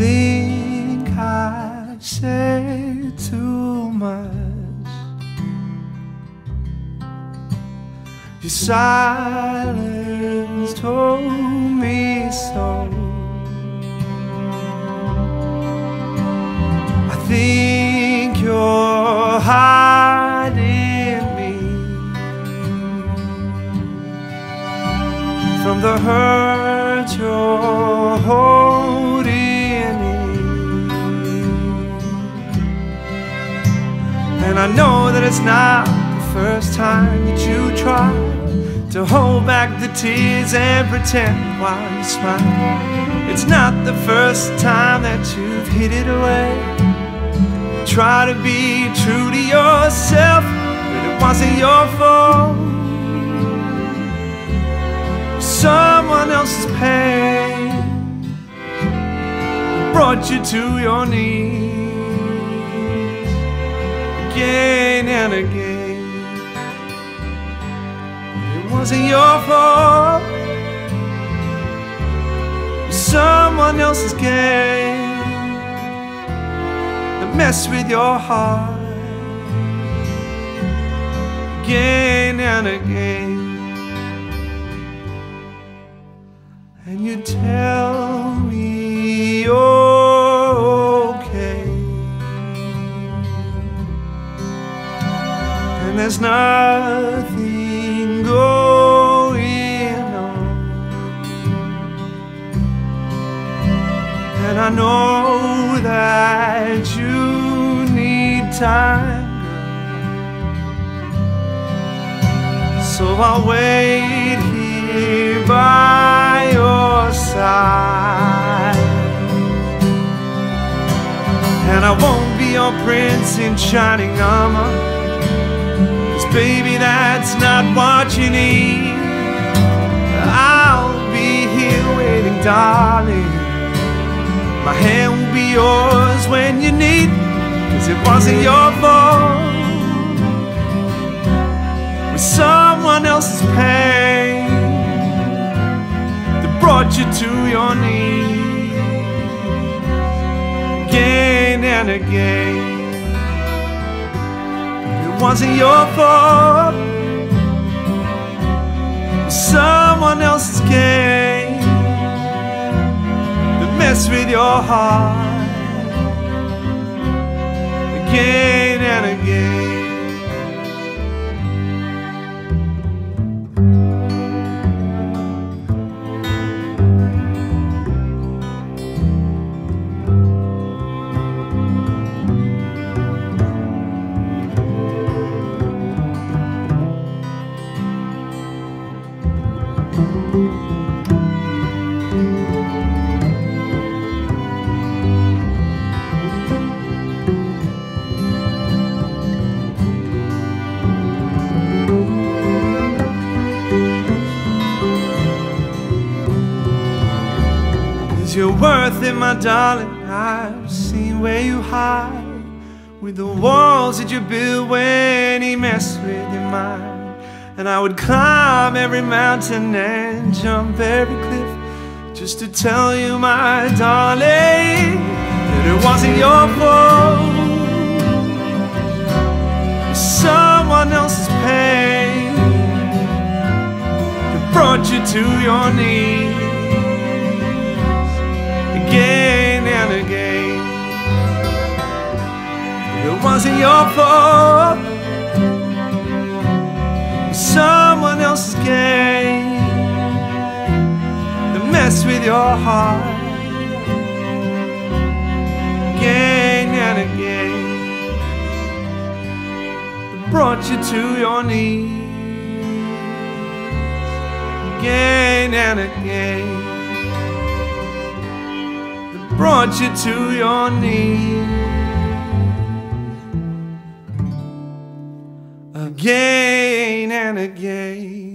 think I say too much. Your silence told I think you're hiding me from the hurt you're holding in. And I know that it's not the first time that you try to hold back the tears and pretend while you smile. It's not the first time that you've hid it away. Try to be true to yourself, but it wasn't your fault. Someone else's pain brought you to your knees again and again. Wasn't your fault. Someone else's game that messed with your heart again and again. And you tell me you're okay. and there's nothing I know that you need time. So I'll wait here by your side. And I won't be your prince in shining armor. Baby, that's not what you need. I'll be here waiting, darling. My hand will be yours when you need. Cause it wasn't your fault. With someone else's pain that brought you to your knees again and again It wasn't your fault. Someone else's game messed with your heart again and again. Cause you're worth it, my darling. I've seen where you hide with the walls that you built when he messed with your mind. And I would climb every mountain and jump every cliff just to tell you, my darling, that it wasn't your fault. Someone else's pain that brought you to your knees wasn't your fault. Someone else's game. That messed with your heart. Again and again. That brought you to your knees. Again and again. Brought you to your knees again and again.